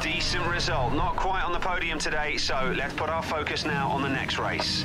decent result. Not quite on the podium today, so let's put our focus now on the next race.